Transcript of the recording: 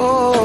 Oh,